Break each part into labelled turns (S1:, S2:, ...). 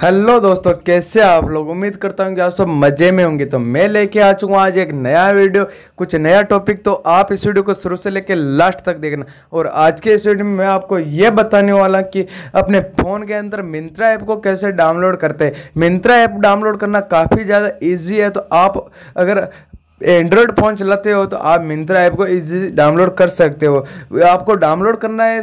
S1: Hello दोस्तों, कैसे आप लोग? उम्मीद करता हूँ कि आप सब मज़े में होंगे। तो मैं लेके आ चुका हूँ आज एक नया वीडियो। कुछ नया टॉपिक तो आप इस वीडियो को शुरू से लेके लास्ट तक देखना। और आज के इस वीडियो में मैं आपको ये बताने वाला कि अपने फ़ोन के अंदर मिंत्रा ऐप को कैसे डाउनलोड करते हैं। मिंत्रा ऐप डाउनलोड करना काफ़ी ज़्यादा ईजी है। तो आप अगर एंड्रॉयड फ़ोन चलाते हो तो आप मिंत्रा ऐप को इजी डाउनलोड कर सकते हो। आपको डाउनलोड करना है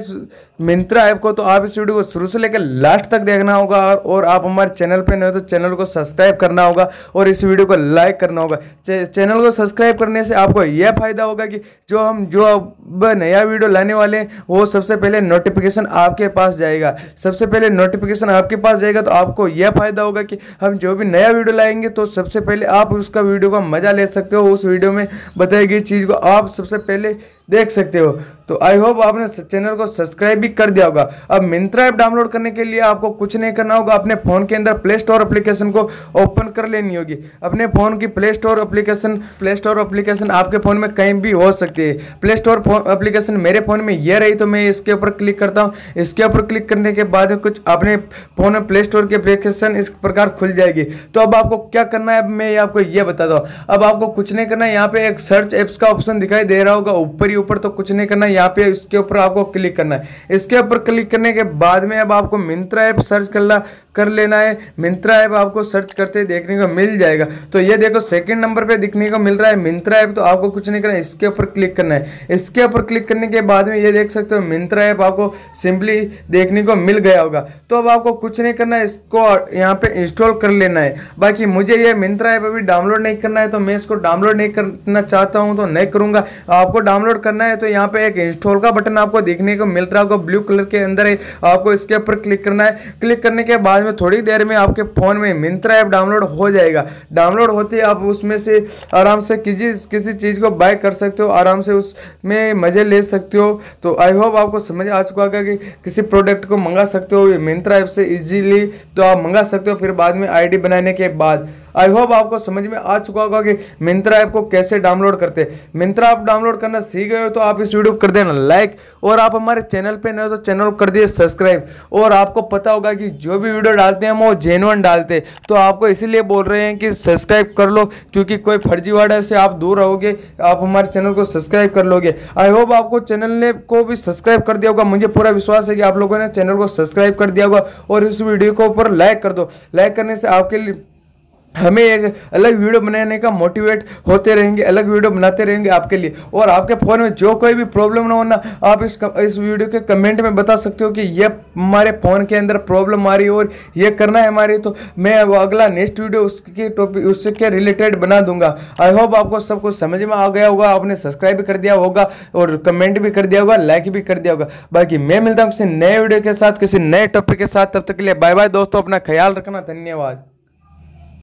S1: मिंत्रा ऐप को तो आप इस वीडियो को शुरू से लेकर लास्ट तक देखना होगा और आप हमारे चैनल पे नए हो तो चैनल को सब्सक्राइब करना होगा और इस वीडियो को लाइक करना होगा। चैनल को सब्सक्राइब करने से आपको यह फ़ायदा होगा कि जो हम, जो अब नया वीडियो लाने वाले हैं, वो सबसे पहले नोटिफिकेशन आपके पास जाएगा। सबसे पहले नोटिफिकेशन आपके पास जाएगा तो आपको यह फ़ायदा होगा कि हम जो भी नया वीडियो लाएँगे तो सबसे पहले आप उसका वीडियो का मज़ा ले सकते हो। उस वीडियो में बताई गई चीज़ को आप सबसे पहले देख सकते हो। तो आई होप आपने चैनल को सब्सक्राइब भी कर दिया होगा। अब मिंत्रा ऐप डाउनलोड करने के लिए आपको कुछ नहीं करना होगा। अपने फ़ोन के अंदर प्ले स्टोर एप्लीकेशन को ओपन कर लेनी होगी। अपने फ़ोन की play store application play store application आपके फ़ोन में कहीं भी हो सकती है। प्ले स्टोर एप्लीकेशन मेरे फ़ोन में ये रही तो मैं इसके ऊपर क्लिक करता हूँ। इसके ऊपर क्लिक करने के बाद कुछ अपने फ़ोन में प्ले स्टोर की एप्लीकेशन इस प्रकार खुल जाएगी। तो अब आपको क्या करना है? मैं आपको ये बताता हूँ। अब आपको कुछ नहीं करना है। यहाँ पे एक सर्च एप्स का ऑप्शन दिखाई दे रहा होगा। ऊपर ही ऊपर तो कुछ नहीं करना, यहाँ पे इसके ऊपर आपको क्लिक करना है। इसके ऊपर क्लिक करने के बाद में अब आपको मिंत्रा ऐप सर्च करना कर लेना है। मिंत्रा ऐप आपको सर्च करते देखने को मिल जाएगा। तो ये देखो सेकंड नंबर पे दिखने को मिल रहा है मिंत्रा ऐप तो आपको कुछ नहीं करना है इसके ऊपर क्लिक करना है। इसके ऊपर क्लिक करने के बाद में ये देख सकते हो, मिंत्रा ऐप आपको सिंपली देखने को मिल गया होगा। तो अब आपको कुछ नहीं करना है इसको यहाँ पे इंस्टॉल कर लेना है। बाकी मुझे ये मिंत्रा ऐप अभी डाउनलोड नहीं करना है तो मैं इसको डाउनलोड नहीं करना चाहता हूँ तो नहीं करूँगा। आपको डाउनलोड करना है तो यहाँ पे एक इंस्टॉल का बटन आपको देखने को मिल रहा होगा ब्लू कलर के अंदर है। आपको इसके ऊपर क्लिक करना है। क्लिक करने के बाद में थोड़ी देर में आपके फ़ोन में मिंत्रा ऐप डाउनलोड हो जाएगा। डाउनलोड होते आप उसमें से आराम से किसी किसी चीज़ को बाय कर सकते हो, आराम से उसमें मज़े ले सकते हो। तो आई होप आपको समझ आ चुका होगा कि किसी प्रोडक्ट को मंगा सकते हो मिंत्रा ऐप से इजीली तो आप मंगा सकते हो, फिर बाद में आईडी बनाने के बाद। आई होप आपको समझ में आ चुका होगा कि मिंत्रा ऐप को कैसे डाउनलोड करते मिंत्रा ऐप डाउनलोड करना सीख गए हो तो आप इस वीडियो को कर देना लाइक और आप हमारे चैनल पे नए हो तो चैनल को कर दिए सब्सक्राइब और आपको पता होगा कि जो भी वीडियो डालते हैं हम वो जेनवन डालते तो आपको इसीलिए बोल रहे हैं कि सब्सक्राइब कर लो क्योंकि कोई फर्जीवाड़ा से आप दूर रहोगे, आप हमारे चैनल को सब्सक्राइब कर लोगे। आई होप आपको चैनल ने को भी सब्सक्राइब कर दिया होगा। मुझे पूरा विश्वास है कि आप लोगों ने चैनल को सब्सक्राइब कर दिया होगा। और इस वीडियो को ऊपर लाइक कर दो। लाइक करने से आपके लिए हमें एक अलग वीडियो बनाने का मोटिवेट होते रहेंगे, अलग वीडियो बनाते रहेंगे आपके लिए। और आपके फ़ोन में जो कोई भी प्रॉब्लम ना होना आप इस इस वीडियो के कमेंट में बता सकते हो कि ये हमारे फ़ोन के अंदर प्रॉब्लम आ रही है और ये करना है हमारी तो मैं वो अगला नेक्स्ट वीडियो उसके टॉपिक उससे के रिलेटेड बना दूँगा। आई होप आपको सब कुछ समझ में आ गया होगा, आपने सब्सक्राइब भी कर दिया होगा और कमेंट भी कर दिया होगा लाइक भी कर दिया होगा। बाकी मैं मिलता हूँ किसी नए वीडियो के साथ, किसी नए टॉपिक के साथ, तब तक के लिए बाय बाय दोस्तों, अपना ख्याल रखना, धन्यवाद।